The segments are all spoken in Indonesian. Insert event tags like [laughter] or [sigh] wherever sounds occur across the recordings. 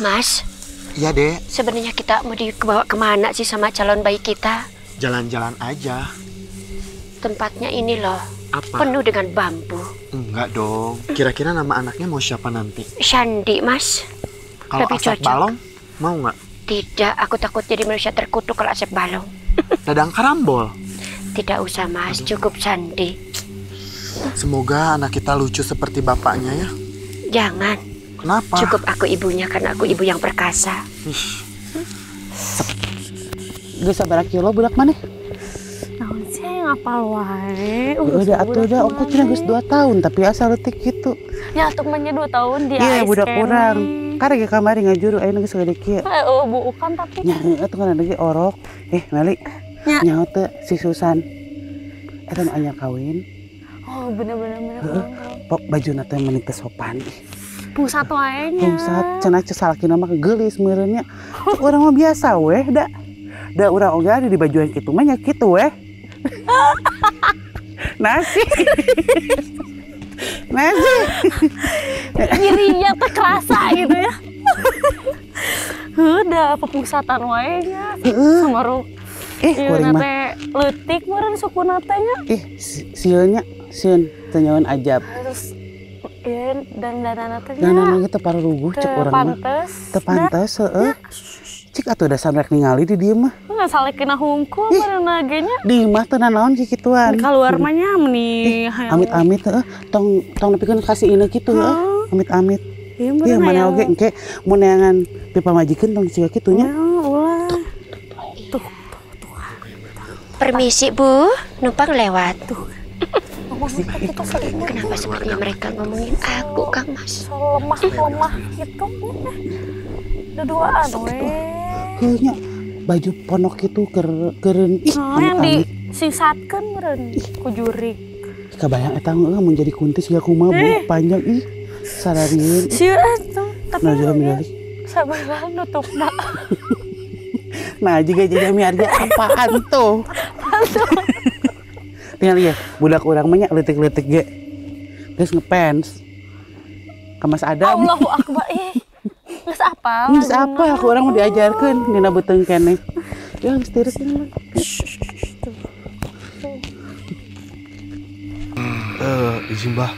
Mas, Iya, Dek. sebenarnya kita mau dibawa ke mana sih sama calon bayi kita? Jalan-jalan aja. Tempatnya ini loh, Apa? penuh dengan bambu. Enggak dong. Kira-kira nama anaknya mau siapa nanti? Sandi, Mas. Kalau Lebih asap cocok. balong, mau nggak? Tidak, aku takut jadi manusia terkutuk kalau asap balong. [laughs] Dadang karambol. Tidak usah, Mas. Cukup Sandi. Semoga anak kita lucu seperti bapaknya ya. Jangan. Kenapa? Cukup aku ibunya karena aku ibu yang perkasa. Ih, Geus sabaraha kilo budak maneh? Naon sih ngapal wae. Udah atuh udah ongko cenah geus 2 tahun tapi asal leutik kitu. Ya atuh mah nya 2 tahun di Iya AS budak kene. urang. Karege kamari ngajuru ayeuna geus gede kieu. Eh, oh, bukan tapi Nya heuh atuh kan lagi orok. Eh Meli. Nya. Nyaho teu si Susan. Eta anya kawin. Oh bener-bener bener. Pok bajuna teh meuni teu sopan. Pusat wae. Bangsat cenah ceus salakina mah geulis meureunnya. Cek urang mah biasa weh da. Da urang oge ada di bajuan kitu mah nya kitu weh. [laughs] Nasi. [laughs] Nasi. Irinya teh kerasa gitu ya. Udah pepusatan wae nya. Sama. Eh, Ieu kuring mah. teh leutik meureun sukuna teh nya. Ih, si- sieunnya, sieun teu nyawan ajab. Terus ieu dan danana teh Dan nya namanya teu cek urang mah. Teu pantes heueuh. Cik atuh da samrek ningali di dieu mah. Nggak salah kena hungkul meureunna ge nya. Di imah teu nanaon kikituan. Keluar mah nya meni Amit-amit heueuh, tong tong nepikeun kasih ina kitu heueuh. Amit-amit. Ieu Iya mana oge engke mun neangan pipa majikeun tong siga kitu nya. Ya, ulah. Permisi, Bu. Numpang lewat. Kita sering Kenapa sepertinya mereka ngomongin aku, Kang Mas? lemah-lemah gitu. Duduaan we. Heuh nya baju ponok kitu keur keureun ih Nah, yang amit-amit. disisatkeun meureun ku jurik. Kabayang eta heueuh mun jadi kuntis ya kumaha bu panjang ih sararieun. Sieu atuh, tapi Nah juga milih. sabalah nutupna. [laughs] Nah juga jadi miarja apaan tuh? Tinggal ya, budak orang banyak letik-letik ge. Geus ngepens. Kemas Adam. Allahu akbar. Ih. Geus apa? [laughs] Geus apa? Aku orang mau diajarkeun dina beuteung keneh. Ya geus tiris ini mah. Eh, izin bah.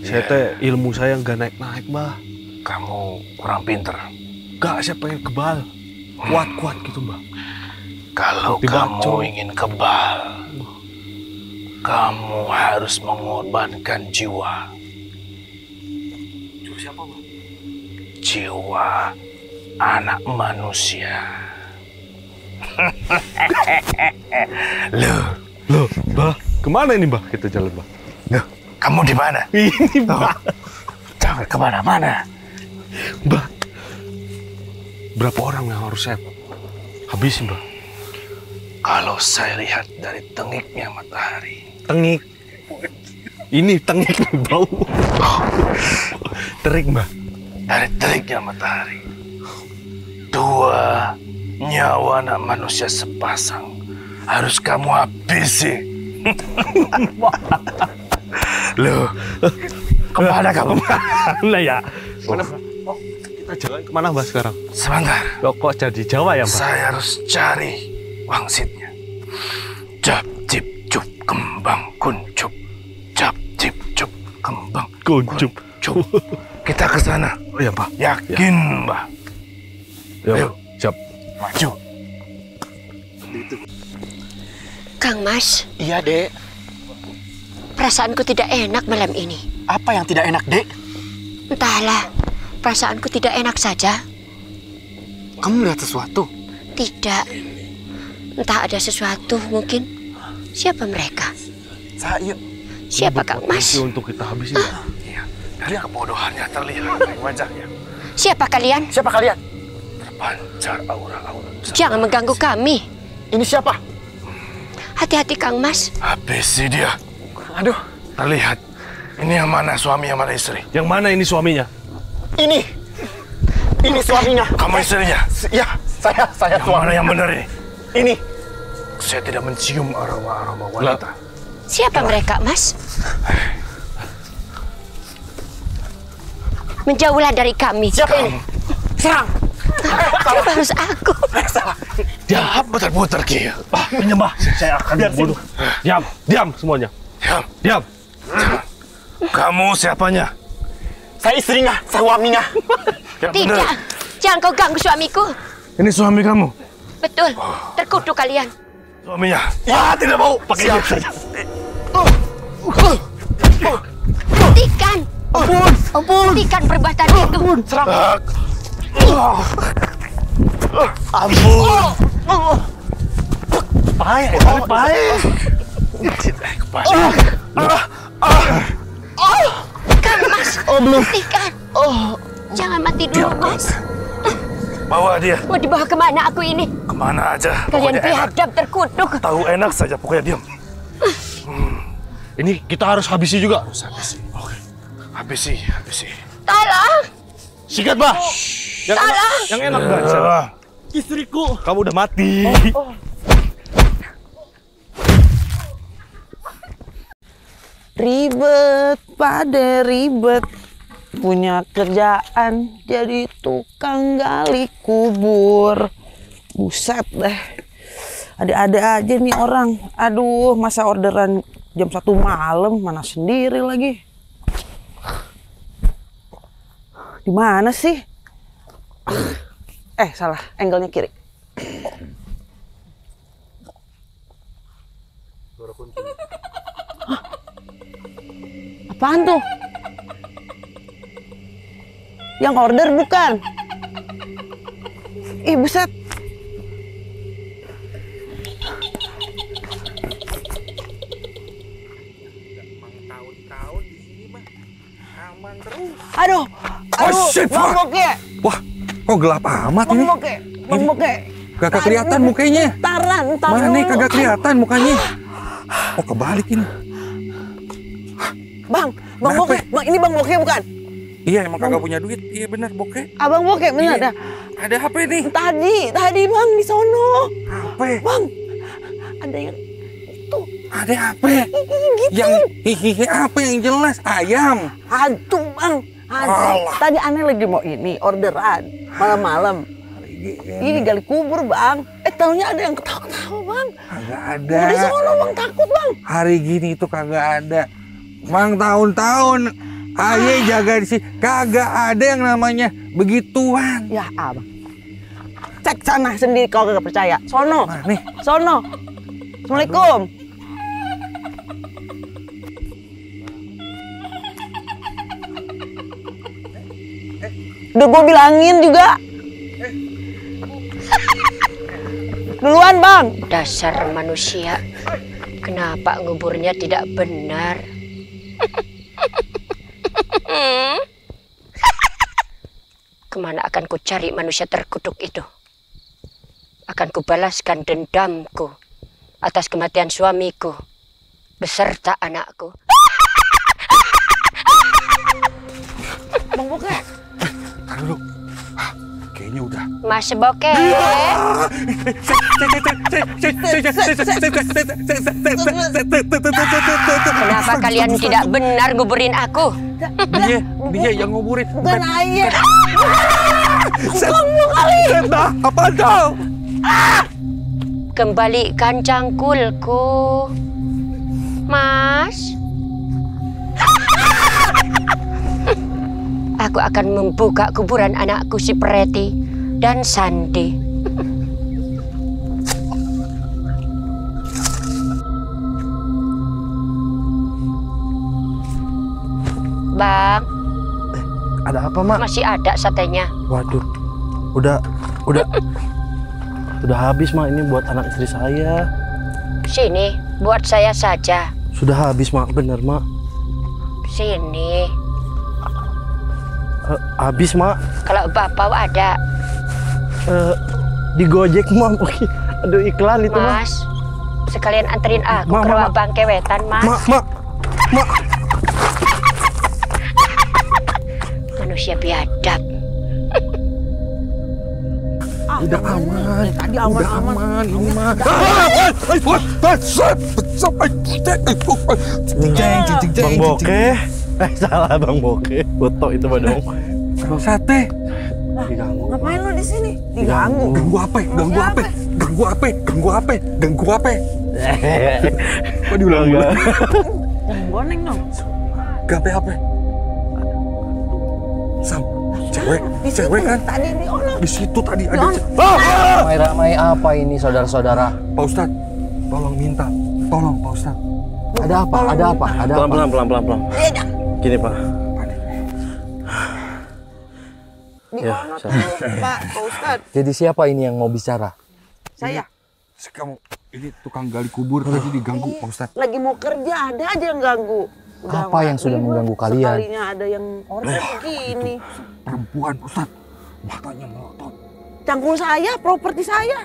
Saya teh ilmu saya nggak naik-naik bah. Kamu kurang pinter. Gak, saya pengen kebal. Kuat-kuat gitu bah. Kalau kamu ingin kebal, kamu harus mengorbankan jiwa. Jiwa siapa bah? Jiwa anak manusia. [laughs] Loh, Loh, bah. Ke mana ini bah kita jalan bah? loh, kamu di mana? [laughs] Ini bah. Jangan ke mana-mana. Bah. Berapa orang yang harus saya habisin bah? Kalau saya lihat dari tengiknya matahari, Tengik. Ini tengik bau. Terik bah. dari teriknya matahari, dua nyawa anak manusia sepasang harus kamu habisi. [laughs] Loh, ke mana kamu? [laughs] Mana ya? Mana? Oh, kita jalan ke mana bah sekarang? Sebentar, kok jadi Jawa ya bah? saya harus cari wangsitnya. Cup kembang kuncup. Cap cip cup kembang Kuncup. cup. Kita ke sana. Oh ya bah. Yakin, Mbah? Ya, Ayo. siap. Maju. Kang Mas, Iya, Dek. perasaanku tidak enak malam ini. Apa yang tidak enak, Dek? Entahlah, perasaanku tidak enak saja. Kamu melihat sesuatu? Tidak. Entah ada sesuatu mungkin. Siapa mereka? Saya Siapa Kang Mas? Untuk kita habisin bah. Iya, dari kebodohannya terlihat [laughs] dari wajahnya. Siapa kalian? Siapa kalian? Terpancar aura-aura. Jangan mengganggu kami. Ini siapa? Hati-hati Kang Mas. Habisi dia. Aduh, Terlihat. Ini yang mana suami, yang mana istri? Yang mana ini suaminya? ini. Ini suaminya. Kamu istrinya. Ya, saya saya Yang mana suami. yang benar ini? Ini. Saya tidak mencium aroma-aroma wanita. Siapa mereka, Mas? Menjauhlah dari kami. Siapa ini? Kenapa harus aku? Diam putar-putar kia. Ah, penyembah, saya akan membunuh. Diam, diam semuanya. Diam. Diam. Kamu siapanya? Saya istrinya, suaminya. Yang Tidak. Jangan kau ganggu suamiku. Ini suami kamu. Betul. Terkutuk kalian. Suaminya. Ya, tidak mau. Pakai dia saja. Hentikan. Ampun. Ampun. Hentikan perbuatan itu. Baik, baik. Kang Mas. Hentikan. Jangan mati dulu, Mas. Bawa dia Mau dibawa ke mana aku ini? Ke mana aja. Kalian biadab terkutuk. Tahu enak saja. Pokoknya diam. Ini kita harus habisi juga. Habisi. Oke. Habisi, habisi. Tolong. Sikat, Bah. Yang enak, yang enak, Bah. Ah, Istriku. Kamu udah mati. Ribet, pada ribet. Punya kerjaan jadi tukang gali kubur. Buset deh. Ada-ada aja nih orang. Aduh, masa orderan jam satu malam mana sendiri lagi. Di mana sih? Eh, salah. Angle-nya kiri. Hah? Apaan tuh? Yang order bukan? Ih, buset. Aduh, aduh, shit, Bang. Boke, Wah, kok gelap amat Bang ini? Boke, Bang Boke. Kagak kelihatan mukanya. Taran, taran. Mana nih kagak kelihatan mukanya? Oh kebalik ini. Bang, Bang? Boke, Bang, ini Bang Boke bukan? Iya emang kagak punya duit. Iya benar bokeh. Abang Boke, bener Iya. dah. Ada apa ini? Tadi, tadi Bang di sono. Apa? Bang, ada yang Ada apa? Yang hihihi apa yang jelas? Ayam. hantu Bang. Tadi aneh lagi mau ini orderan malam-malam. Ini gali kubur Bang. Eh taunya ada yang ketawa-ketawa Bang. Kagak ada. sono Bang takut Bang. Hari gini itu kagak ada. Mang tahun-tahun Aye jaga di sini. Kagak ada yang namanya begituan. Ya abang. Cek sana sendiri kalau gak percaya. Sono, Mana nih? sono. Assalamualaikum. Udah gue bilangin juga. Duluan bang. Dasar manusia. Kenapa nguburnya tidak benar? Ke mana akan ku cari manusia terkutuk itu? Akan ku balaskan dendamku atas kematian suamiku beserta anakku. Bang Boke. Dulu. Kayaknya udah. Mas Boke, kenapa kalian tidak benar nguburin aku? Dia, dia yang nguburin. Bukan ayah. Seta, apa kau? Kembalikan cangkulku. Mas. Aku akan membuka kuburan anakku si Preti dan Sandi. Bang, Ada apa, Mak? masih ada satenya. Waduh. Udah udah udah habis, Mak. Ini buat anak istri saya. Sini, buat saya saja. Sudah habis, Mak. Bener, Mak. Sini. Eh, habis, Mak. Kalau bapak ada, Eh, di Gojek, Mak. Oke. Aduh, iklan itu, Mak. Mas. Sekalian anterin aku Ma, ke ma, ma. Rawabang Kewetan, Mas. Mak, Mak. Mak. Manusia biadab. Udah aman. Tadi Udah aman-aman. aman ini mah. Bang Boke. Eh, salah Bang Boke. Foto itu, Bang. Bang Sate. Diganggu. Ngapain lu di sini? Diganggu. Ganggu apa? Ganggu apa? Ganggu apa? Ganggu apa? Ganggu [laughs] apa? Kok diulang ulang Jangan boneng dong. Gape apa? Sam, cewek, Di cewek kan? Tadi di ono. Di situ tadi ada. Ce- Ramai-ramai apa ini saudara-saudara? Pak Ustad, tolong minta, tolong Pak Ustad. Ada apa? Ada apa? Ada apa? Pelan-pelan, pelan-pelan, pelan. Iya, Gini, Pak. Ya, Pak, Pak Ustadz. Jadi siapa ini yang mau bicara? Saya Kamu ini tukang gali kubur tadi diganggu Pak Ustad. lagi mau kerja, ada aja yang ganggu. Udah Apa yang sudah mengganggu kalian? Sekalinya ada yang orang begini. Perempuan Pak Ustad. Matanya melotot. Cangkul saya, properti saya.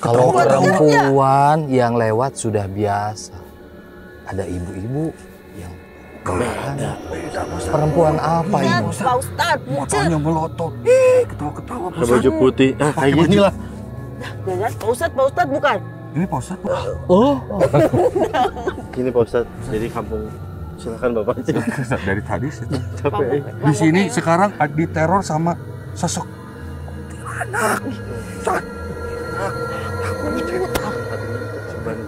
Kalau Buat perempuan yang lewat sudah biasa. Ada ibu-ibu yang beda. Perempuan apa Lihat, ini? Pak Ustadz, pucet. Matanya melotot. Ketawa-ketawa Pak Ustad. baju putih. Ah, kayak gini lah. Jangan, Pak Ustadz, Pak Ustadz bukan. Ini Pak Ustad. Oh, Gini, Pak Ustadz. Jadi kampung. Silakan Bapak. Dari tadi sih. Capek. Di sini sekarang diteror sama sosok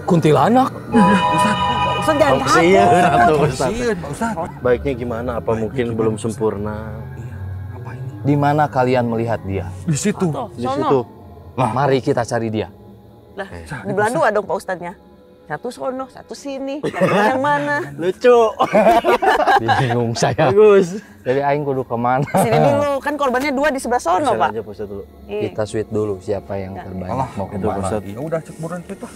kuntilanak. Pak Ustadz jangan takut. Iya, Ratu Ustadz. Pasien, Pak Ustad. Baiknya gimana? Apa mungkin belum sempurna? Apa ini? Di mana kalian melihat dia? Di situ. Tuh, Di sono. situ. Mari kita cari dia. Lah, di belah dua dong Pak Ustadznya. Satu sono, satu sini. Yang mana yang mana? [laughs] Lucu. [laughs] Bingung saya. Bagus. Jadi aing kudu ke mana? Sini dulu, kan korbannya dua di sebelah sono, Saya Pak. aja Pak dulu. Iya. Kita sweet dulu siapa yang terbaik Alah, mau ke mana. Ya udah cek buruan kita.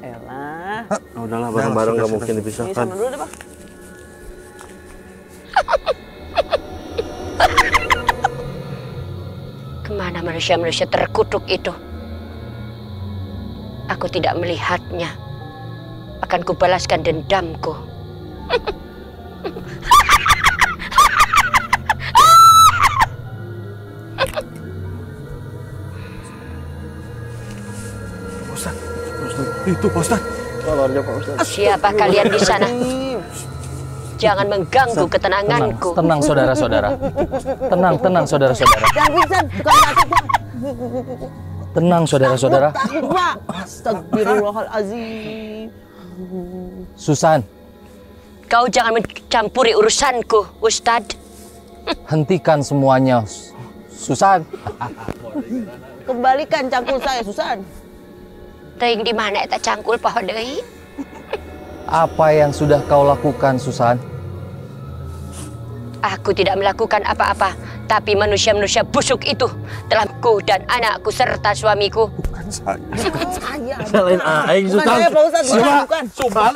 Ah, Elah. Ah, udahlah bareng-bareng nggak mungkin Ini dipisahkan. sama dulu deh, Pak. Ke mana manusia-manusia terkutuk itu? Aku tidak melihatnya. Akan kubalaskan dendamku. [laughs] Itu Pak Ustad. Tolongnya Pak Ustadz. Siapa kalian di sana? Jangan mengganggu Tenang, ketenanganku. tenang saudara-saudara. Tenang, tenang saudara-saudara. Jangan pingsan, bukan takut, Pak. Tenang saudara-saudara. Takut, Pak. Astagfirullahalazim. Susan, Kau jangan mencampuri urusanku, Ustadz. hentikan semuanya. Susan, Kembalikan cangkul saya, Susan. Ting di mana eta cangkul pohon deui? apa yang sudah kau lakukan Susan? Aku tidak melakukan apa-apa, tapi manusia-manusia busuk itu telah ku dan anakku serta suamiku Bukan saya. Saya. Selain aing Bukan saya, Pak Ustadz. Bukan, bukan.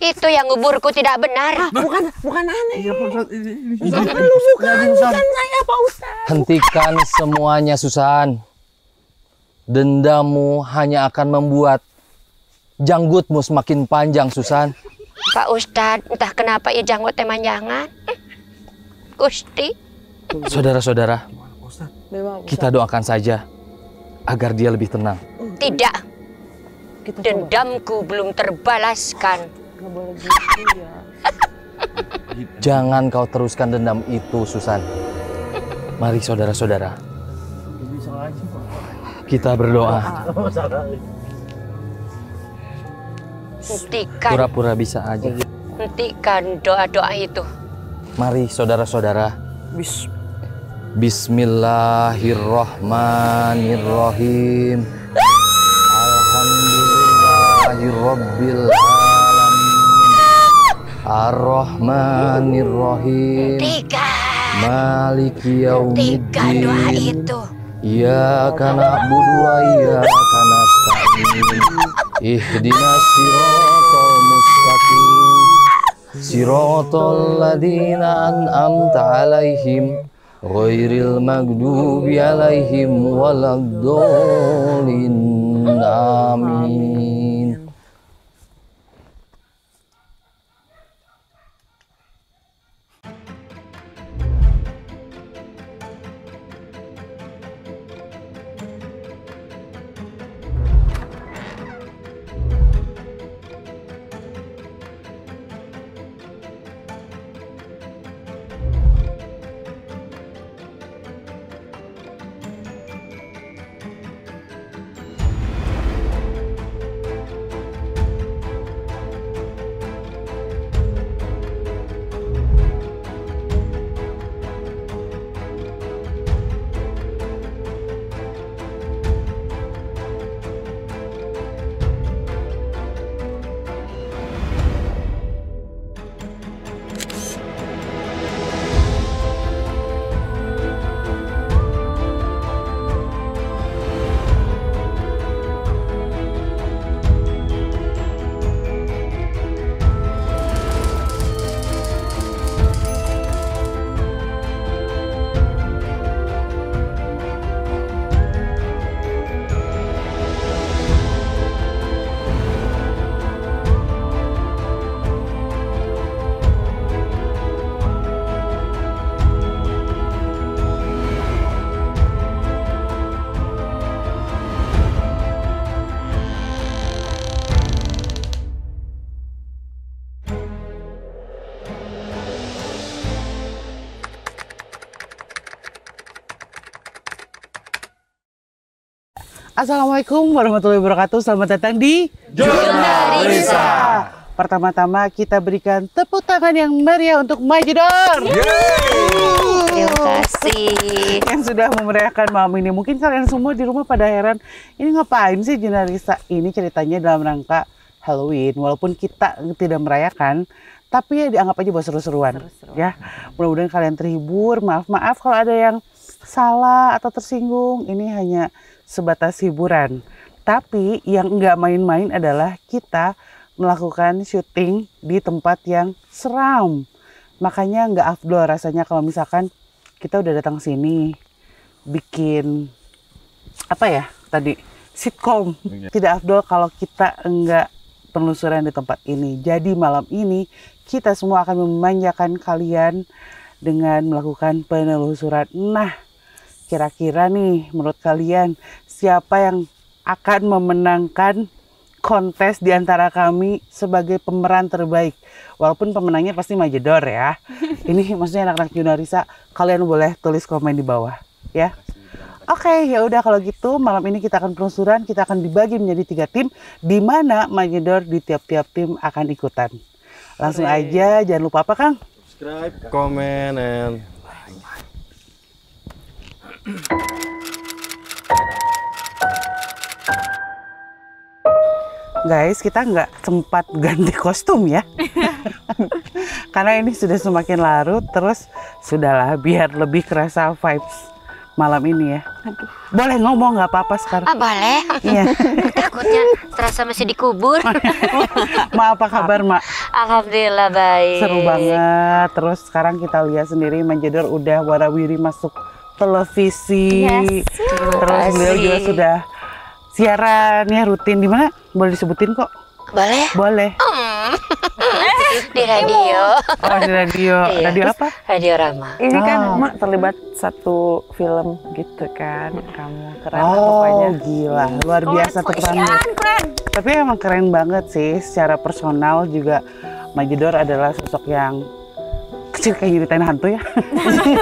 itu yang nguburku tidak benar. Bukan, bukan aneh. Iya Pak ini. Bukan lu, bukan. Bukan saya, Pak Ustadz. Hentikan semuanya Susan. Dendamu hanya akan membuat janggutmu semakin panjang Susan. Pak Ustadz, entah kenapa ia janggut temanjangan. Gusti, Saudara-saudara, Memang, kita doakan saja agar dia lebih tenang. tidak. Dendamku belum terbalaskan. Gitu ya. Jangan kau teruskan dendam itu, Susan. Mari saudara-saudara. Kita berdoa. Hentikan, Pura-pura bisa aja. hentikan doa-doa itu. Mari saudara-saudara. Bis. Bismillahirrahmanirrahim. Alhamdulillahirabbil alamin. Ar-Rahmanirrahim. Tiga, Maliki tiga doa yaumiddin. Itu. Iyyaka na'budu wa iyyaka nasta'in. Ihdinas siratal mustaqim. Siratal ladzina an'amta 'alaihim ghairil maghdubi 'alaihim waladdallin. Amin. Assalamualaikum warahmatullahi wabarakatuh. Selamat datang di Jurnalisa. Pertama-tama kita berikan tepuk tangan yang meriah untuk Majidor Terima kasih. yang sudah memeriahkan malam ini. Mungkin kalian semua di rumah pada heran, ini ngapain sih Jurnalisa? Ini ceritanya dalam rangka Halloween. Walaupun kita tidak merayakan, tapi ya dianggap aja buat seru-seruan. Ya, mudah-mudahan kalian terhibur. Maaf-maaf kalau ada yang salah atau tersinggung. Ini hanya sebatas hiburan. Tapi yang nggak main-main adalah kita melakukan syuting di tempat yang seram. Makanya nggak afdol rasanya kalau misalkan kita udah datang sini bikin apa ya tadi sitcom. Tidak afdol kalau kita enggak penelusuran di tempat ini. Jadi malam ini kita semua akan memanjakan kalian dengan melakukan penelusuran. Nah, kira-kira nih menurut kalian siapa yang akan memenangkan kontes di antara kami sebagai pemeran terbaik. Walaupun pemenangnya pasti Majedor ya. [laughs] Ini maksudnya anak-anak Junarisa, kalian boleh tulis komen di bawah ya. Oke, ya udah kalau gitu malam ini kita akan penelusuran, kita akan dibagi menjadi tiga tim, di mana Majedor di tiap-tiap tim akan ikutan. Langsung aja, jangan lupa apa Kang? Subscribe, comment, and Guys, kita nggak sempat ganti [laughs] kostum ya. [laughs] Karena ini sudah semakin larut, terus sudahlah biar lebih kerasa vibes malam ini ya. Boleh ngomong nggak apa-apa sekarang. Ah, boleh. Iya. [laughs] Takutnya terasa masih dikubur. Ma apa kabar, Mak? Alhamdulillah baik. Seru banget. Terus sekarang kita lihat sendiri Manjedor udah warawiri masuk televisi. Yes. Terus beliau juga sudah siaran ya rutin di mana? Boleh disebutin kok. Boleh? Boleh. [laughs] Di radio. Oh, di radio. Iya. Radio apa? Radio Rama. Ini kan Oh. Mak terlibat satu film gitu kan. Kamu keren Oh, pokoknya. gila. Luar biasa tepuk tangan. Tapi emang keren banget sih secara personal juga Majidor adalah sosok yang kecil kayak ceritain hantu ya.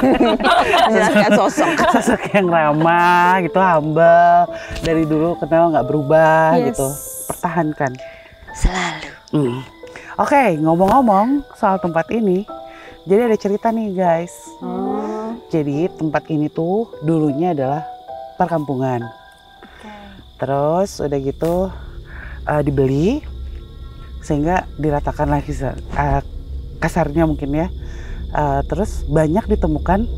[laughs] Menjelaskan sosok. [laughs] sosok yang ramah gitu, humble. Dari dulu kenal nggak berubah Yes. gitu. Pertahankan. Selalu. Hmm. Oke, ngomong-ngomong soal tempat ini, jadi ada cerita nih guys. Jadi tempat ini tuh dulunya adalah perkampungan. Terus udah gitu eh, dibeli, sehingga diratakan lagi eh, kasarnya mungkin ya. Eh, terus banyak ditemukan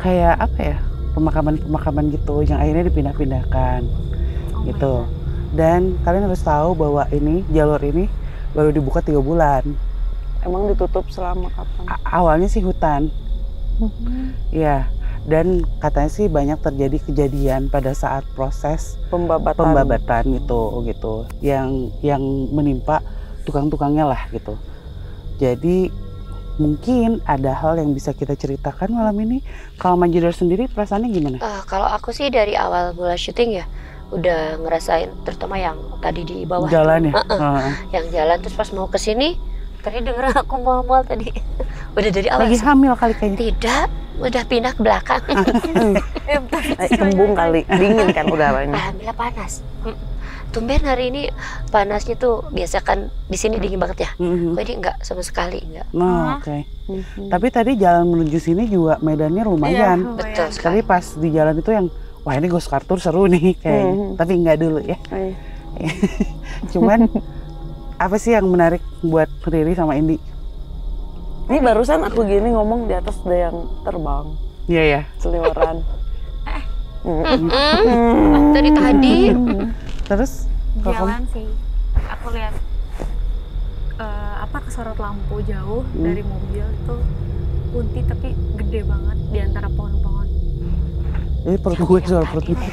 kayak apa ya pemakaman-pemakaman gitu yang akhirnya dipindah-pindahkan gitu. Dan kalian harus tahu bahwa ini jalur ini baru dibuka tiga bulan. Emang ditutup selama kapan? A- awalnya sih hutan, ya. Dan katanya sih banyak terjadi kejadian pada saat proses Pembabatan. pembabatan gitu, gitu, yang yang menimpa tukang-tukangnya lah gitu. Jadi mungkin ada hal yang bisa kita ceritakan malam ini. Kalau Manjidor sendiri perasaannya gimana? Eh, kalau aku sih dari awal mulai syuting ya udah ngerasain terutama yang tadi di bawah tuh. Jalan ya? Heeh. Heeh. yang jalan terus pas mau ke sini tadi denger aku mual-mual tadi [laughs] udah dari awal Lagi hamil kali kayaknya. tidak udah pindah ke belakang [laughs] [laughs] kembung kali. Dingin kan udaranya. alhamdulillah panas. Tumben hari ini panasnya tuh biasa kan di sini dingin banget ya Mhm. kok ini enggak sama sekali enggak Nah, oke. Tapi tadi jalan menuju sini juga medannya lumayan. betul Sekali pas di jalan itu yang wah ini Ghost Kartur seru nih [laughs] kayaknya. Mhm. Tapi nggak dulu ya. Oh, iya. [laughs] Cuman apa sih yang menarik buat Riri sama Indi? Ini barusan aku gini ngomong di atas ada yang terbang. Iya ya. Seliweran. [laughs] Mm, dari tadi Terus jalan sih aku lihat eh, apa kesorot lampu jauh Hmm. dari mobil itu kunti tapi gede banget di antara pohon-pohon ini perut gue suara perut gue. [laughs]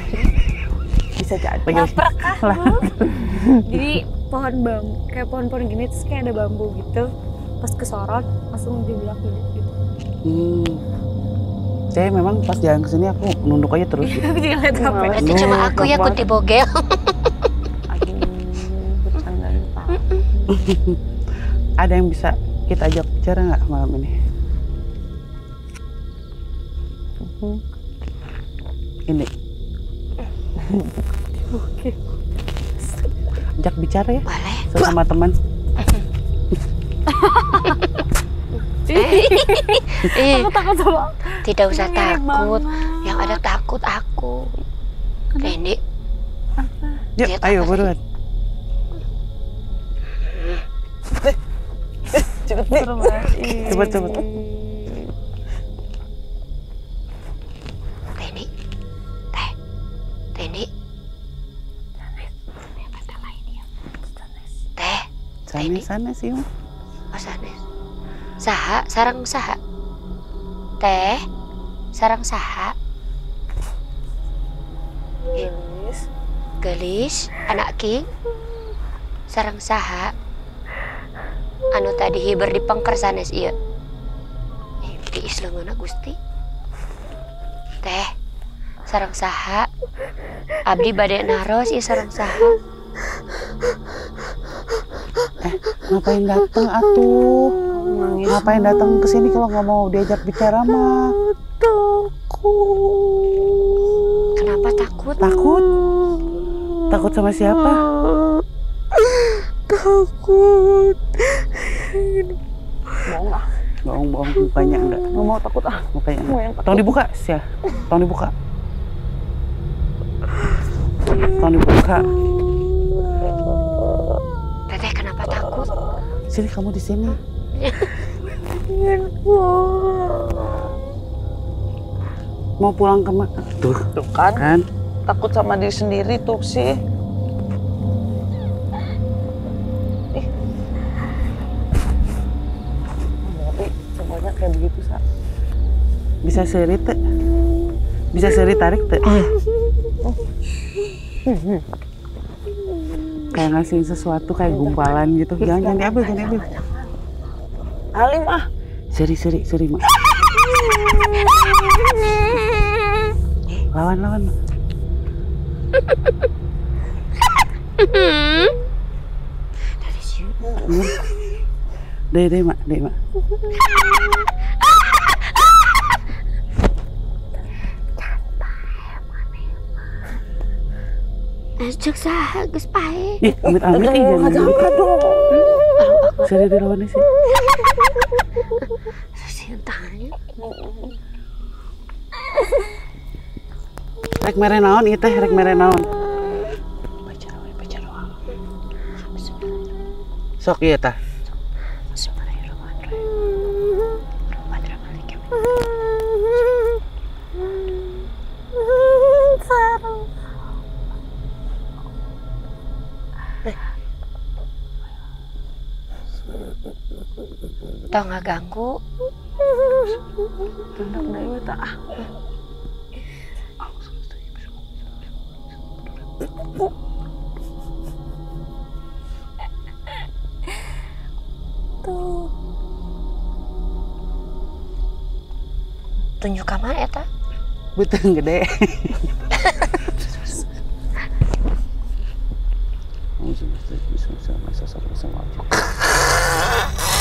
Bisa jadi. Pegang. Lah. jadi pohon bambu kayak pohon-pohon gini terus kayak ada bambu gitu pas kesorot langsung jebak gitu Hmm. Saya memang pas jalan ke sini aku nunduk aja terus. [laughs] gitu. aku HP berarti cuma aku ya kunti bogel Aduh, bercanda lupa. [laughs] Ada yang bisa kita ajak bicara nggak malam ini? Ini. Ajak bicara ya Boleh. sesama teman. [laughs] Eh, Aku takut sama tidak usah Ini takut. banget. Yang ada takut aku. Randy, Yuk, Lihat ayo buruan. Eh, eh, cepet nih. Cepet, cepet. Teh. Randy. Teh. Sana, sana sih. Om. Oh, sanes. Saha, sarang saha. teh sarang saha. Gelis. Gelis anak king. Sarang saha. Anu tadi hiber di pengker sanes iya mimpi islamana gusti. Teh sarang saha. Abdi badai naros iya sarang saha. Ngapain datang atuh? Ngapain datang ke sini kalau nggak mau diajak bicara mah? Kenapa takut? Takut? Takut sama siapa? Takut. Bohong ah. Bohong, bohong mukanya enggak. Nggak mau takut ah. Mukanya Mau enggak. yang Tolong dibuka, sih ya. Tolong dibuka. Tolong dibuka. Teteh kenapa takut? Sini kamu di sini. Mau pulang ke mana? Tuh, Tuh kan, kan? takut sama diri sendiri tuh sih. Ih. Tapi semuanya kayak begitu, Sa. Bisa seri teh? Bisa seri tarik teh? Kayak ngasih sesuatu kayak gumpalan gitu. Jangan jangan diambil, jangan diambil. Alim ah. Seri seri seri mak. Lawan lawan. Mak. Hmm. Deh deh mak, deh mak. Cek saha geus pae. Ih, amit amit ih jangan. Dong. Seri deh lawannya sih. Sintanya. Rek mere naon ieu teh, rek mere naon. Baca doang, baca doang. Sok ieu tah. Tau nggak ganggu? Tunduk deui tah. ah. Tunjuk ka mana eta? Beuteung gede. Kemarin nanti ya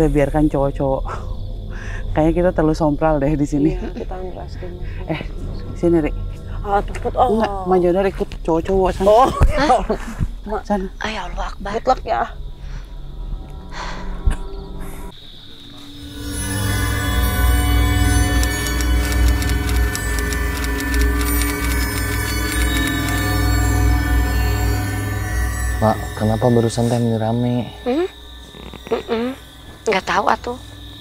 kita biarkan cowok-cowok. Kayaknya kita terlalu sompral deh di sini. Iya, kita eh, sini Rik. Ah, oh, takut. Oh. Enggak, maju deh ikut cowok-cowok sana. Oh, ya Sana. Ay, ya Allah akbar. Good luck ya. Mak, kenapa barusan teh menyerami? Hmm? Tahu atuh.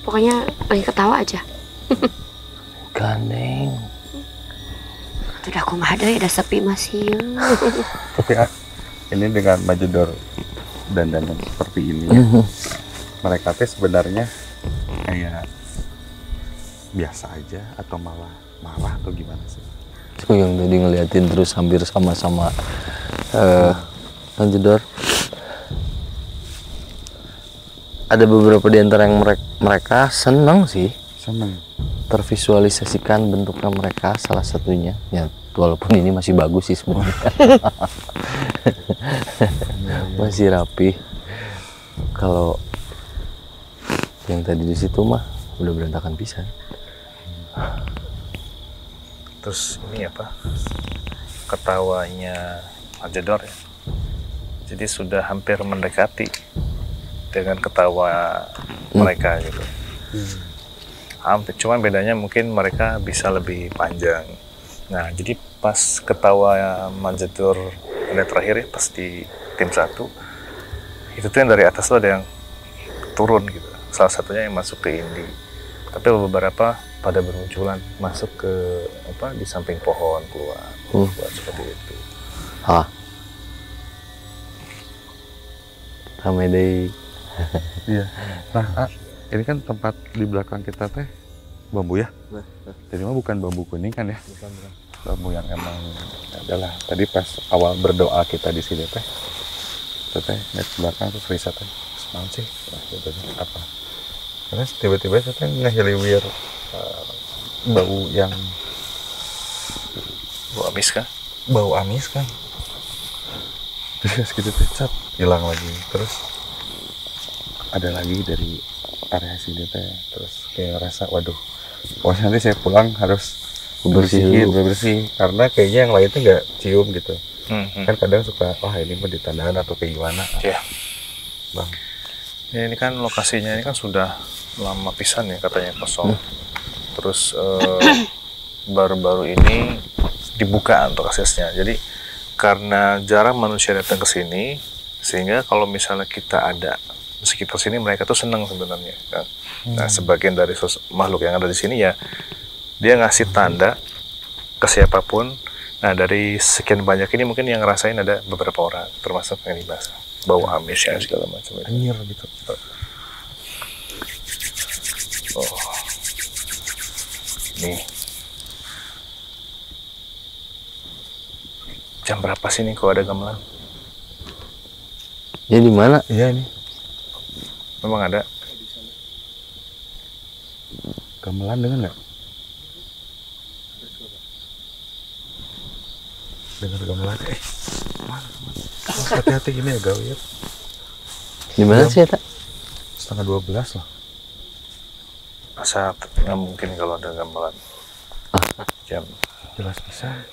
Pokoknya lagi ketawa aja. Gandeng. Udah kumaha deui, udah sepi masih. Tapi ah, ini dengan majedor dandanan seperti ini ya, mereka teh sebenarnya kayak biasa aja atau malah marah atau gimana sih? Aku yang tadi ngeliatin terus hampir sama-sama eh Jedor. Ada beberapa di antara yang mereka, mereka senang sih Seneng. tervisualisasikan bentuknya mereka salah satunya ya walaupun ini masih bagus sih sebenarnya [laughs] [laughs] masih rapi kalau yang tadi di situ mah udah berantakan pisan Terus ini apa? Ketawanya Ajedor ya. Jadi sudah hampir mendekati dengan ketawa mereka gitu. Hampir, cuman bedanya mungkin mereka bisa lebih panjang. Nah, jadi pas ketawa Majedor menit terakhir ya, pas di tim satu, itu tuh yang dari atas tuh ada yang turun gitu. Salah satunya yang masuk ke Indi. Tapi beberapa pada bermunculan masuk ke apa di samping pohon keluar, Hmm. keluar seperti itu. Hah. Ramai deh. [laughs] Iya. Nah, ah, ini kan tempat di belakang kita teh bambu ya. Jadi mah bukan bambu kuning kan ya? Bambu yang emang adalah tadi pas awal berdoa kita di sini teh. Itu teh lihat belakang terus riset teh. Semangat sih. Nah, gitu teh. apa? Terus tiba-tiba saya teh ngehiliwir eh, bau yang Bu amis kan? bau amis kan terus gitu teh hilang lagi terus ada lagi dari area sini teh terus kayak rasa waduh pokoknya nanti saya pulang harus bersihin dulu. bebersih karena kayaknya yang lain tuh nggak cium gitu Hmm, hmm. kan kadang suka wah ini mah ditandakan atau kayak gimana Iya. bang Ya, ini kan lokasinya ini kan sudah lama pisan ya katanya kosong. Terus eh, [coughs] baru-baru ini dibuka untuk aksesnya. Jadi karena jarang manusia datang ke sini, sehingga kalau misalnya kita ada sekitar sini mereka tuh senang sebenarnya. Kan? Nah, sebagian dari sos- makhluk yang ada di sini ya dia ngasih tanda ke siapa pun. Nah, dari sekian banyak ini mungkin yang ngerasain ada beberapa orang, termasuk yang dibahas. Bau amis ya segala macam itu. anjir gitu Oh. Nih. Jam berapa sih nih kalau ada gamelan? Ya di mana? iya ini Memang ada. gamelan dengan nggak dengar gamelan eh mana hati-hati ini ya gawir Di mana sih ya, tak? setengah dua belas loh Masa nggak mungkin kalau ada gamelan. Jam. jelas bisa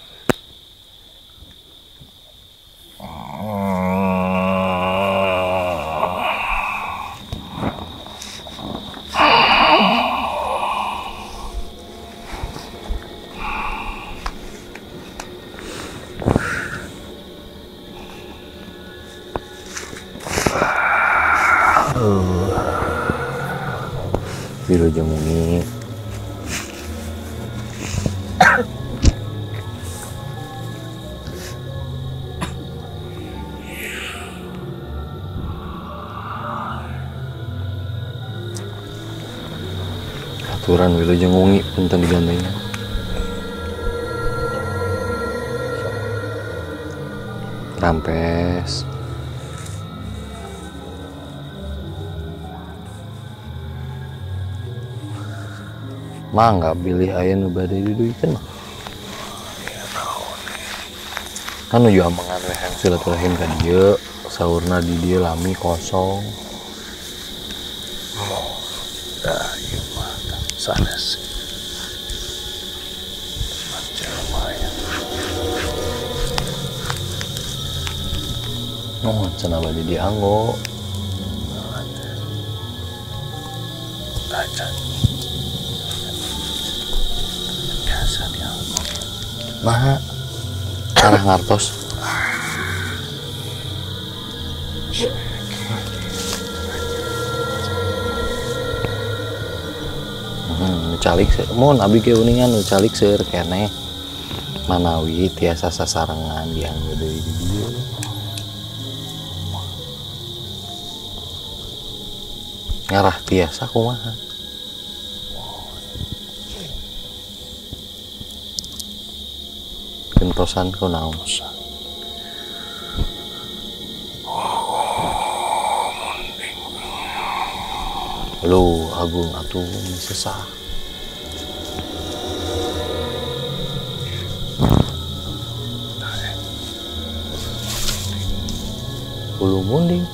Biru Jemungi. Aturan Wilu Jengungi punten digandengnya. Rampes. Mangga pilih aya nu bade diduikeun mah. Kan nu juga mengan we hayang silaturahim ka dieu, saurna di dieu lami kosong. Dah. Sana sih. Macam lumayan. Oh, cenah bade dianggo. Nah, arah ngartos. Hmm, calik seueur. Mun abi ge uningan nu calik seueur keneh. Manawi tiasa sasarengan dianggo deui di dieu. Ngarah tiasa kumaha? Gentosan kunaon? Lu agung atuh sesah. Bulu munding.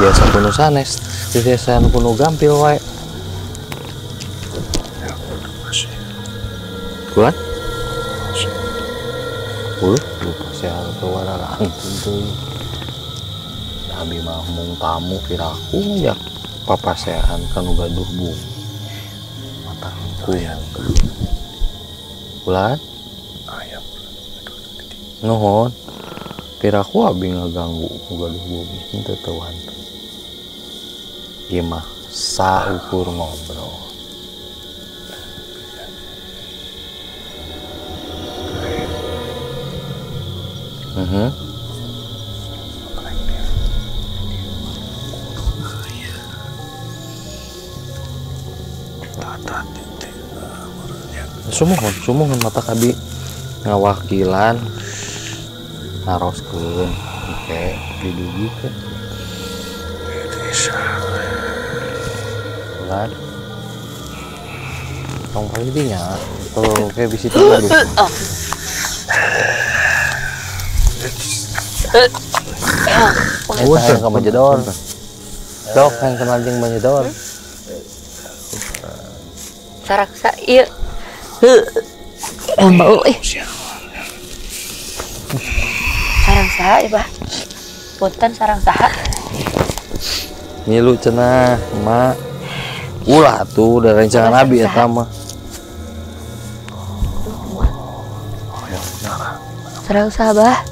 Biasa kuno sanes, biasa kuno gampil wae. Kuat? Uluh, lupa saya ke wararaan tentu. Abi mah mung tamu kiraku ya papasean kanu gaduh bung. Mataku yang Bulan? Ayam. Nuhun. Piraku abi ngaganggu ku gaduh bumi henteu teu wantun. Ieu mah saukur ngobrol. Mhm. Sumuhun, sumuhun mata kabi. Ngawakilan naroskeun oke didugikeun bulan tong kali dinya tuh kayak bisa [laughs] tinggal Ayo ke Majedor. Dok, yang kenal jeung Majedor. Saraksa ieu. Heuh. Bau eh. Sarang saha ya, Bah? Punten sarang saha? Ngilu cenah, emak. Ulah tuh udah rencangan abi eta mah. Sarang saha, Bah?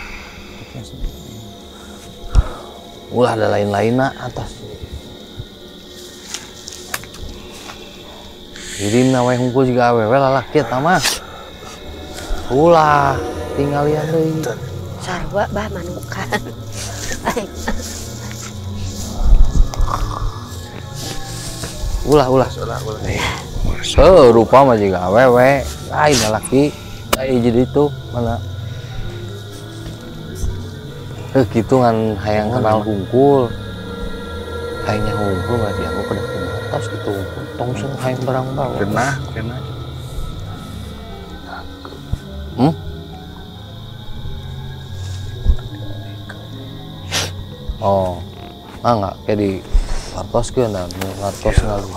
Ulah ada lain-lain nak atas. Jadi nawe hungkul juga awewe lalaki eta mah. Ulah, tinggalian deui. Sarwa bah manukan. Ulah, ulah. So, rupa mah juga awewe. Lain laki. Lain jadi itu mana? Eh, gitu kan hayang kenal hungkul. Hayangnya hungkul mah dia aku pada kumatos gitu hungkul. Tong sing hayang barang bawa. Kenah, kenah. Hmm? Oh, ah nggak kayak di Lartos kan dan Lartos nggak lu.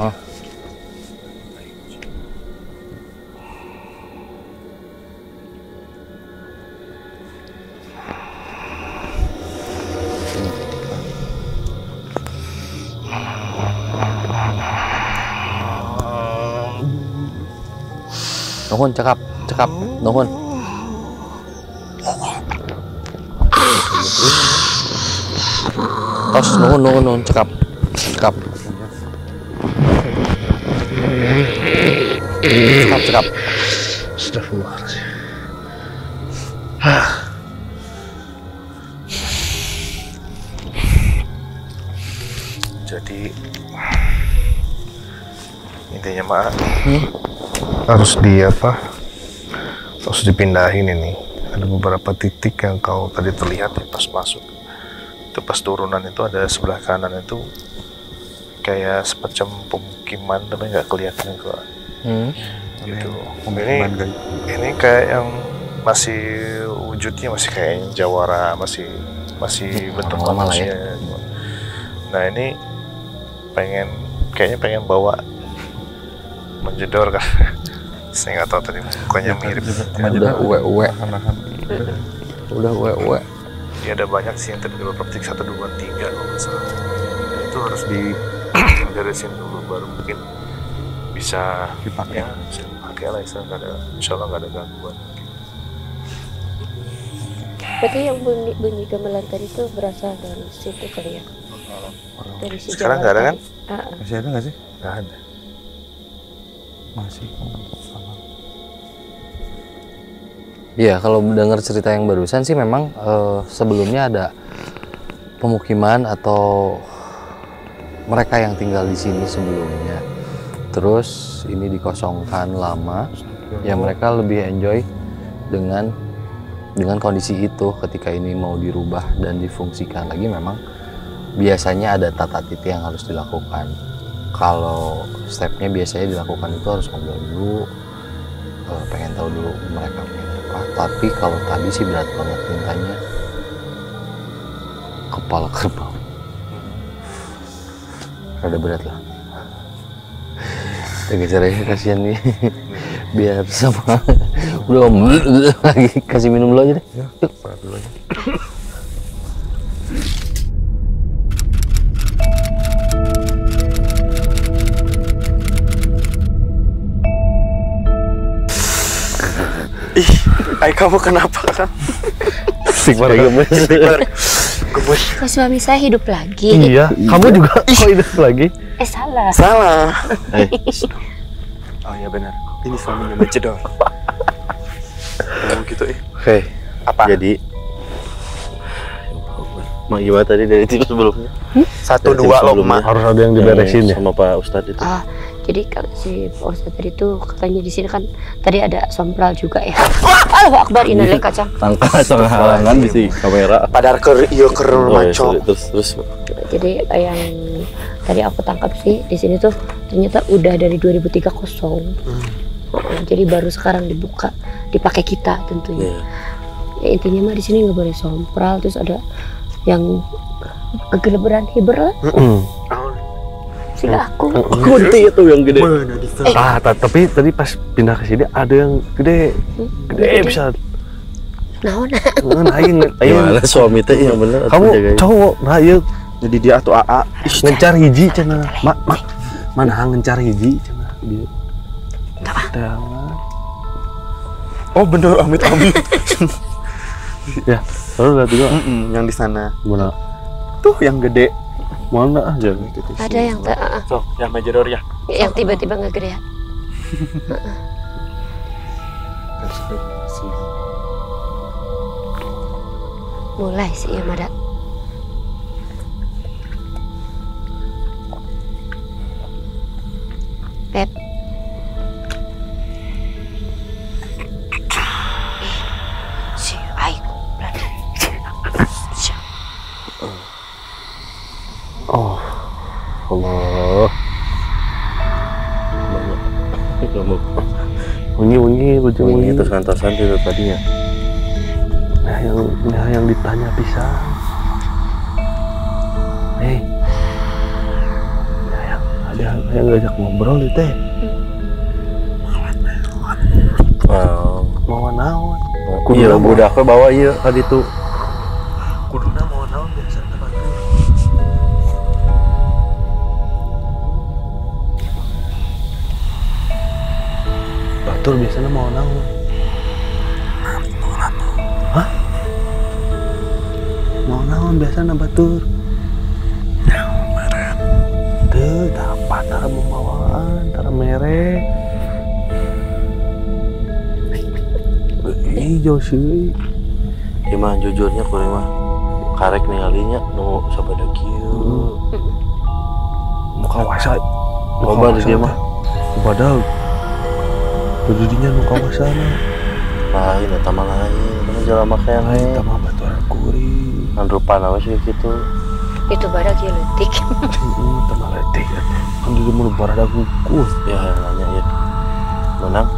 Hah? Nuhun cakap, cakap, nuhun. Tos nuhun nuhun nuhun cakap. Cakap, cakap. Astagfirullahaladzim. Jadi intinya mah harus di apa? Harus dipindahin ini. Ada beberapa titik yang kau tadi terlihat ya pas masuk. Itu pas turunan itu ada sebelah kanan itu kayak semacam pemukiman tapi nggak kelihatan ke Hmm. gitu. Ini guys. ini kayak yang masih wujudnya masih kayak yang jawara masih masih bentuk orang lama lah manusia. Nah ini pengen kayaknya pengen bawa menjedor kan. [laughs] Saya nggak tahu tadi mukanya mirip. Sama Udah uwe-uwe. anak-anak. Udah uwe-uwe. Dia ada banyak sih yang tadi beberapa petik satu dua tiga kalau. Nah, itu harus di [clears throat] beresin dulu baru mungkin bisa Dipakai. ya bisa dipakai lah Isa. Nggak ada insya Allah nggak ada gangguan. Berarti yang bunyi, bunyi gamelan tadi itu berasal dari situ kali ya? Dari si Sekarang nggak ada kan? Ah, ah. Masih ada nggak sih? Nggak ada. Masih. Iya, kalau dengar cerita yang barusan sih memang eh, sebelumnya ada pemukiman atau mereka yang tinggal di sini sebelumnya. Terus ini dikosongkan lama, ya mereka lebih enjoy dengan dengan kondisi itu ketika ini mau dirubah dan difungsikan lagi memang biasanya ada tata titi yang harus dilakukan. Kalau stepnya biasanya dilakukan itu harus ngobrol dulu, pengen tahu dulu mereka pengen apa. Tapi kalau tadi sih berat banget mintanya kepala kerbau. Rada berat lah. Geser aja kasihan nih. Biar sama udah lagi kasih minum dulu aja deh. Ya, dulu aja. Ay kamu kenapa kan? Istighfar gemes. Gemes. Kok suami saya hidup lagi? Iya, kamu juga kok hidup lagi? Eh salah. Salah. Eh, Oh iya benar. Ini suaminya menjedor. Oh gitu eh. Oke, Apa? jadi Mak gimana tadi dari tim sebelumnya? Satu Dari tim dua sebelumnya. lomba. Harus ada yang diberesin ya? Sama Pak Ustadz itu. Ah, jadi kalau si Pak Ustadz tadi tuh katanya di sini kan tadi ada sompral juga ya. Allahu Akbar innalillahi kacang. Tangka sama halangan di si kamera. Padahal ke iya ke Oh, ya, maco. sorry. terus terus Jadi eh, yang tadi aku tangkap sih di sini tuh ternyata udah dari 2003 kosong. Oh, jadi baru sekarang dibuka, dipakai kita tentunya. Iya. Ya, intinya mah di sini nggak boleh sompral, terus ada yang kegeleberan hiber lah. Sehingga aku gede itu yang gede. Mana sana? Ah, ta- tapi tadi pas pindah ke sini ada yang gede, gede bisa. naon Nah, aing, aing, Gimana suami teh yang bener kamu cowok, nah iya Jadi dia atau AA. Ih, ngencar hiji cenah. Mak, mak, mana ngencar hiji cenah dia. Oh bener amit amit. [laughs] Ya, lalu lihat juga yang di sana. gimana? Tuh yang gede. Mana aja? ada yang tak ah, So, yang menjedor ya. yang tiba-tiba ngegedean. [laughs] Mulai sih ya Mada. Pep. Iya, budaknya bawa iya tadi tuh. Sih. Ieu mah jujurnya kuring mah karek ningalinya nu sabada kieu. Muka wasa. Loba di dia mah. Padahal Tujudinya nu kawasana. Lain eta mah lain. Eta mah jelema Lain keneh. tama baturan kuring. Kan rupana we sih kitu. Itu badak ya letik. Heeh, tama letih ya teh. Kan di mun barada kuku. Ya yang nanya ya. Menang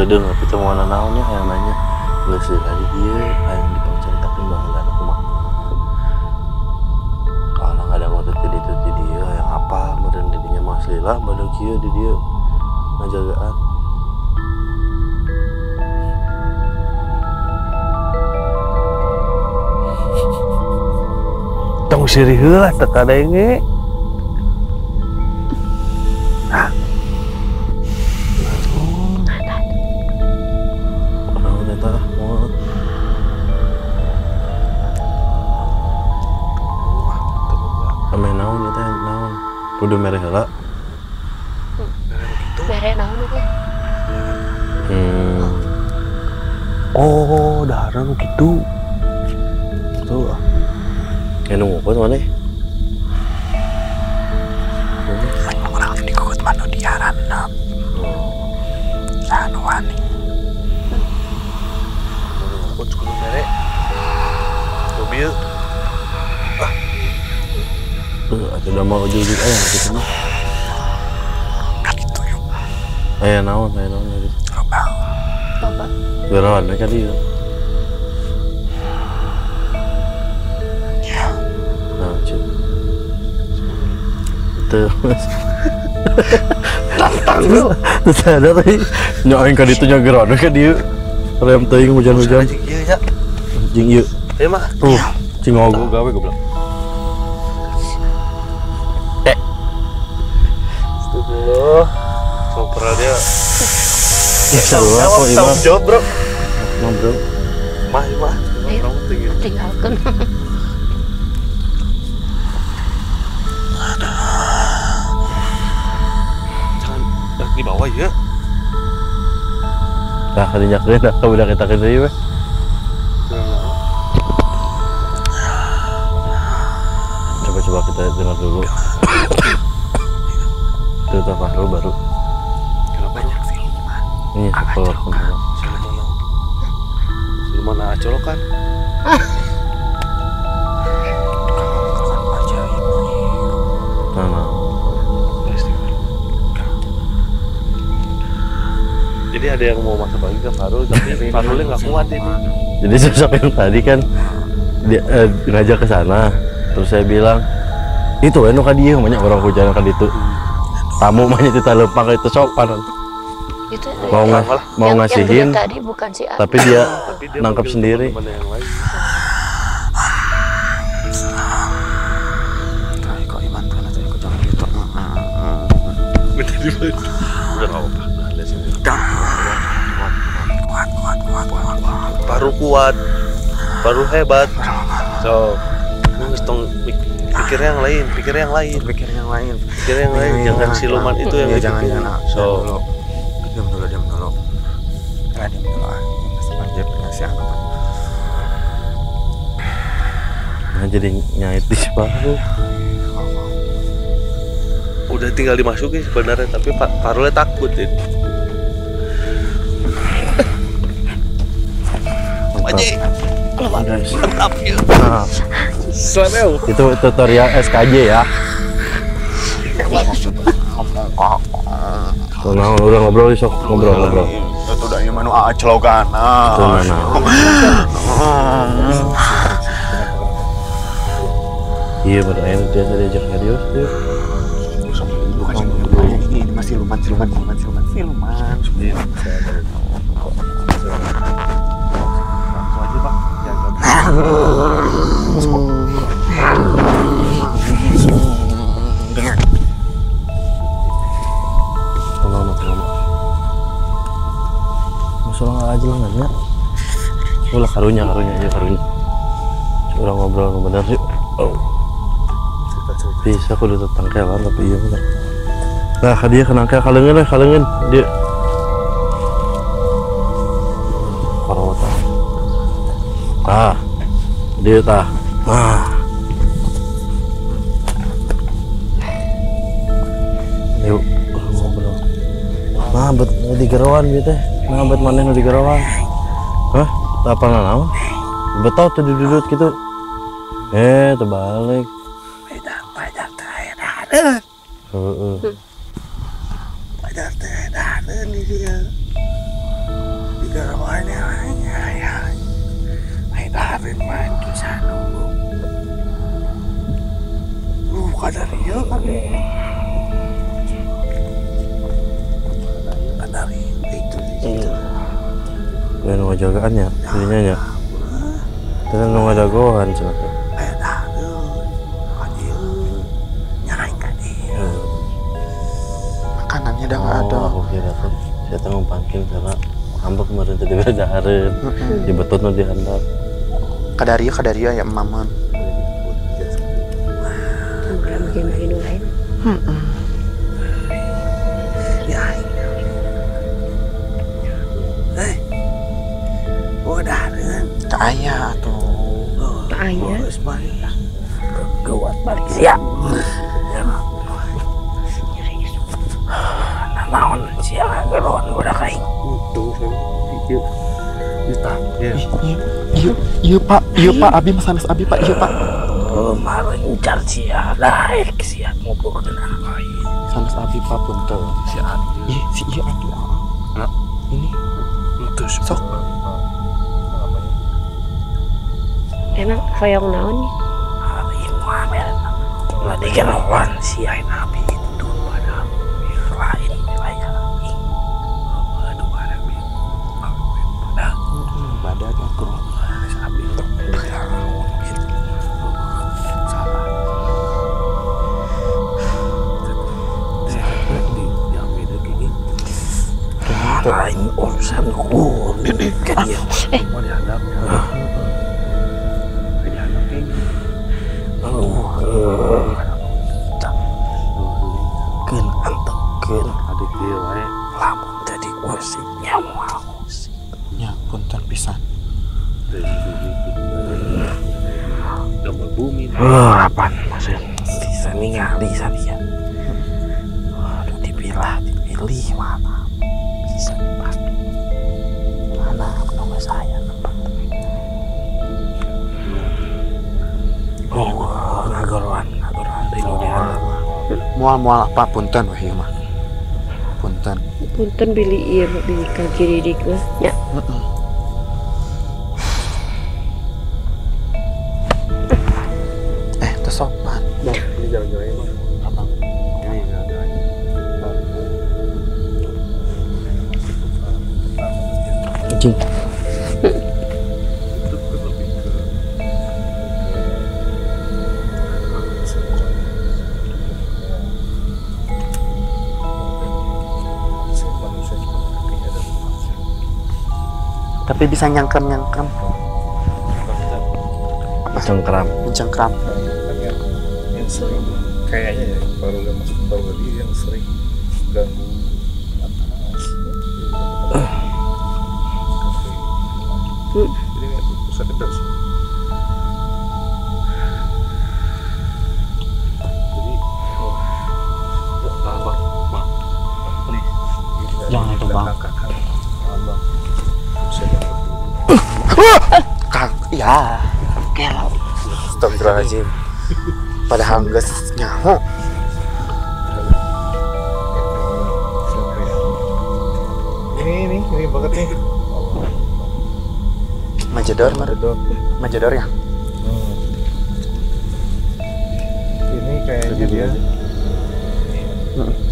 sakedeng tapi teu mau naonnya hayang nanya geus tadi dia hayang dipancaritakeun baheula aku mah kalau nggak ada motor di itu di dia yang apa? Badan didinya mas lila badan kieu di dia ngajagaan tong sirih heula teu Kudu mere heula. Mere naon itu? Hmm. Oh, dahar nu kitu. Tuh. Anu ngumpet mana? Udah mau ujug-ujug aya gitu mah. Kan itu yuk. Aya naon, aya naon gitu. Loba. Apa? Gerawan mereka dia. Ya. Nah, cik. Itu mas. [laughs] Lantang lu. Terus ada tadi nyoain ka ditu nyageran ka dieu. Rem teuing hujan-hujan. Ieu ya. Jing ieu. Ieu mah. Tuh, cing ngogo gawe goblok. Astagfirullah. Super dia. Ya, salah apa Tanggung Imam? jawab, Bro. Imam, Bro. Mah, mah. Kamu. Tinggalkan. Jangan di bawah ya. Nah, kadinya keueun dah udah kita deui weh. Coba-coba kita dengar dulu. Itu tuh Fahrul baru. Kenapa banyak siluman? Ini sepuluh kemarin. Siluman? Siluman acolokan. Kan ajaib. Jadi ada yang mau masuk lagi ke Farul tapi [laughs] Farulnya nggak kuat ini. Jadi sosok yang tadi kan dia eh, ngajak ke sana. Terus saya bilang, itu enu ka dieu banyak orang hujan ka ditu. Tamu [laughs] mah nya tita lempang itu sopan. Itu Mau mau yang- ngasihin, Yang tadi bukan si A. tapi dia Tapi dia nangkap sendiri. teman-temannya yang lain. kan gitu Minta dibantu. Udah nggak apa-apa. Udah ada sini. kuat kuat kuat kuat kuat Baru kuat. Baru hebat. So, pikir yang lain, pikir yang lain, pikir yang lain pikir yang lain. Jangan siluman itu yang Iya, jangan jangan So, diam dulu diam dulu nggak diam dulu ah ngasih panjat ngasih apa Pak? nah, jadi nyait di Fahrul. udah tinggal dimasuki sebenarnya tapi Pak Farulnya takut ini. Aji, Guys. mantap ya. Nah, itu tutorial SKJ ya. Tuh, nah, udah ngobrol sok ngobrol ngobrol. itu udah yang mana ah Tuh, nah, nah. Iya pada akhirnya biasa diajak serius tuh. bukan ini masih siluman siluman siluman siluman siluman Ulah karunya karunya aja karunya. Orang ngobrol bener sih. Oh. Bisa aku udah tetangkelan tapi iya bener. Nah, dia kenangkel kalengan lah kalengan dia. Korota. Ah, dia tah. Ah. Yuk, ngobrol. Nah, bet di gerawan gitu. Nah, bet mana di gerawan? Apa nama? Betul tuh duduk gitu. Eh, terbalik. Heeh. ini dia di garawannya ya ay darin man to sa nunggu lu kadariya kali kadariya itu Iya. Gue nunggu jagaan ya, jadinya ya. Terus nunggu celaka. kadiyo makanannya udah nggak ada. Oh, kira tuh saya tuh ngumpangin karena hamba kemarin tadi beda hari. Di betul nanti handap. kadariya kadariya ya maman. Udah Iya, iya pak, iya pak, Abi mas sanes Abi pak, iya pak. kemarin ucar sia daek sia ngobrol dengan anak lain Sanes Abi pak punten. Si Adi. Iya, si iya Abi. Nah. Ini Itu sok. Emang hoyong naon nih? hari Muhammad lagi kerawan sia nabi itu pada lain urusan ku kan dia mau Mual punten wah ieu mah. Punten. Punten beli iya, beli kaki didik mah. Ya, Heeh. Bisa nyangkrem-nyangkrem, Cengkram. mencengkram. sering kayaknya ya baru udah masuk baru Astagfirullahaladzim. Padahal geus nyaho. ini ini ini banget nih Majedor, Mar. Majedor ya. Hmm. Ini kayaknya dia Kayak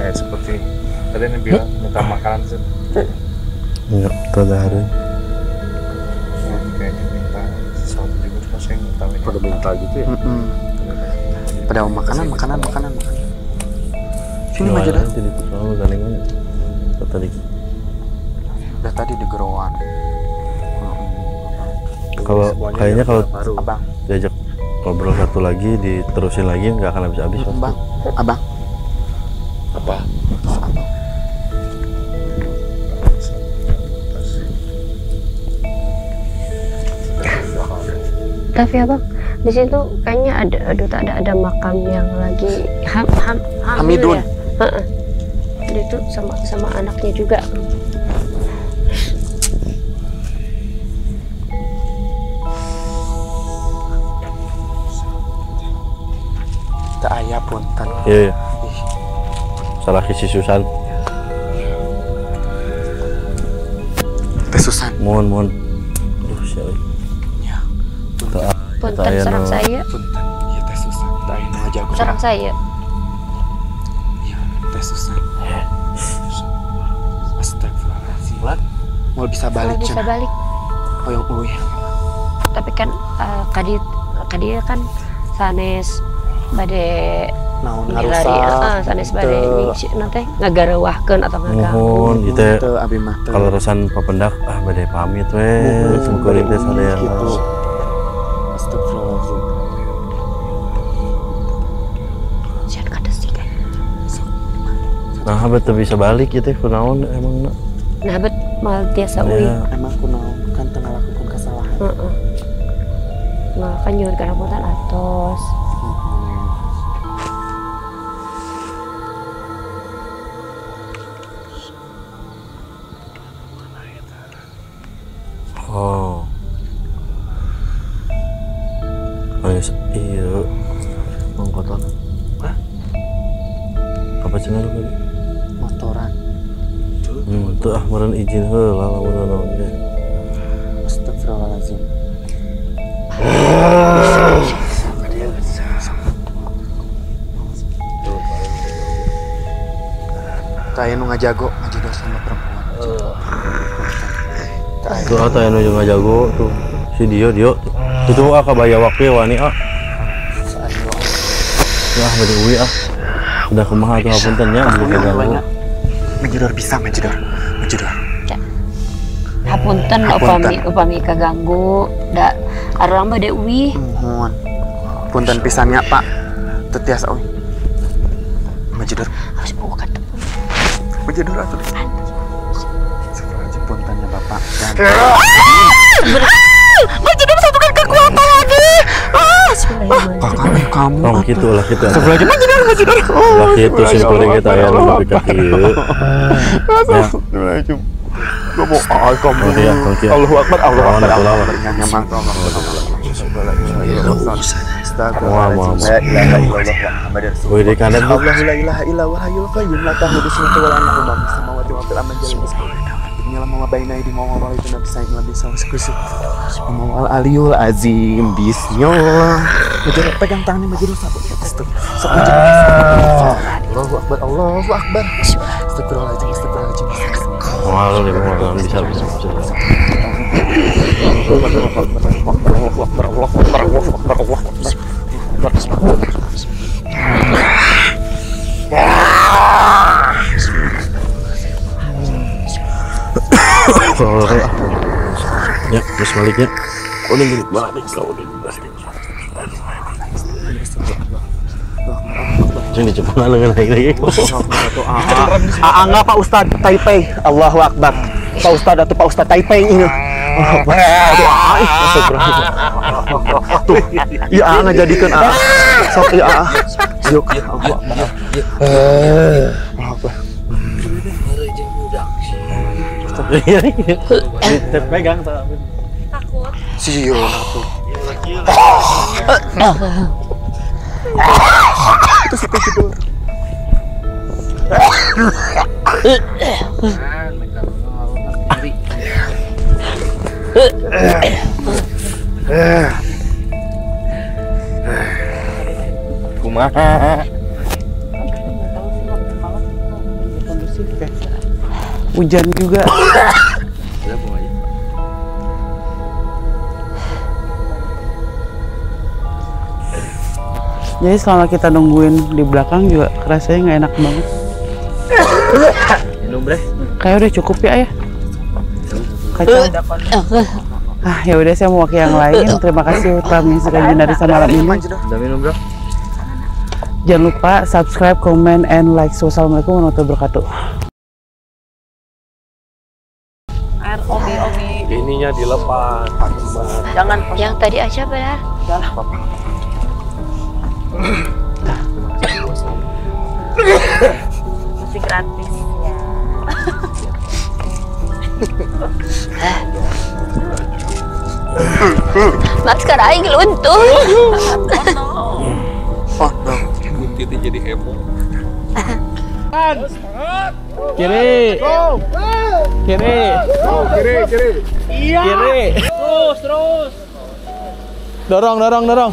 kayak seperti tadi yang bilang minta makanan sih Enggak, tuh ada hari. Ini kayaknya minta sesuatu juga cuma saya nggak tahu ini pada minta gitu ya Mm-mm. Pada mau makanan, makanan, makanan, makanan. Sini Nggak Majedor. ada, Jadi galengannya. Tuh Tadi Udah tadi di gerowan. kalau kayaknya kalau Abang, diajak ngobrol satu lagi diterusin lagi nggak akan habis habis pasti. Bang, Abang. Tapi abang di situ kayaknya ada, aduh tak ada ada makam yang lagi ham, ham, hamil Hamidun. ya. Heeh. dia tuh sama sama anaknya juga Tak ayah punten. Iya, iya. Salah si Susan. Teh Susan. Mohon, mohon. Punten tak serang saya Punten. Iya Teh Susan. Tak ayah ngajago. serang saya Iya Teh Susan. Astagfirullahaladzim. Mau bisa balik bisa cenah. balik Hoyong uy. tapi kan uh, kadi kadi kan sanes bade Naon ngilari ah, sanes bade nanti ngagarawahkeun atau ngaganggu itu abi mah teu. kalau resan papendak ah badai pamit weh. Mohon, Sungkuring teh sadaya. Gitu. Nah, betul bisa balik gitu kunaon emang na. nah bet mal tiasa uy Ya. Emang kunaon kan tengah lakukan kesalahan. Heeh. Nah, kan nyuruh ke rambutan Ah meureun izin heula lamun naon ge. Astagfirullahaladzim. Kayak nu ngajago ngajodoh sama perempuan. Tak Tuh ata anu jeung ngajago tuh. Si Dio Dio. Tuh tuh ah kabaya waktu wani ah. Ya ah bade uwi ah. Udah kumaha tuh hapunten nya beli kaganggu. Menjudor bisa menjudor. Hapunten. upami upami kaganggu da arurang bade uwi. Mohon. Punten pisannya Pak. Tetiasa euy. Menjudor. Harus bawa ke tepung. Menjudor atuh. Puntennya Bapak. Dan Menjadi satukan kekuatan lagi. Ah, kakak kamu. Tong kitu lah kitu. Astagfirullahaladzim. Menjudor menjudor. Lah kitu simkuring kita aya nu nepi ka kieu. Ya. Astagfirullahaladzim. Kamu ah kieu, tong kieu. Allahu Akbar, Allahu Akbar. Muhammadur Rasulullah. Wih tuh. Allah la ilaha illa wa hayyul qayyum la ta'khudhuhu sinatun wa la nawm lahu ma samawati wa fil ardi Inilah mama baina di mama wali itu nabi sayyid nabi sallallahu. Mama aliyul azim bismillah. Majur pegang tangannya majur satu. Allahu akbar Allahu akbar. Astagfirullahaladzim astagfirullahaladzim. Mual nih mual bisa bisa. Ya, terus baliknya. Udah gini balik kau udah Jangan dicepat dengan lagi. Aa enggak Pak Ustad Taipei. Allahu Akbar. Pak Ustad atau Pak Ustad Taipei ini. Ah. Tuh, iya Aa ngajadikeun Aa. Sok iya Aa. Yuk, Allahu Akbar. Allahu Akbar. Pegang tuh. Takut. Siyo atuh. Itu si itu. Kumaha? Hujan juga. Jadi selama kita nungguin di belakang juga rasanya nggak enak banget. Minum bre. Kayak udah cukup ya ya. Kacau. Ah ya udah saya mau pakai yang lain. Terima kasih telah menyaksikan Junari sama malam ini. Udah minum bro. Jangan lupa subscribe, comment, and like. Wassalamualaikum warahmatullahi wabarakatuh. Air obi obi. Ininya dilepas. Jangan Yang tadi aja padahal. masih gratis. Ya masker aing luntur. Oh no oh no jadi heboh kan. kiri. Kiri. Kiri kiri. Kiri. Terus terus. Dorong dorong dorong.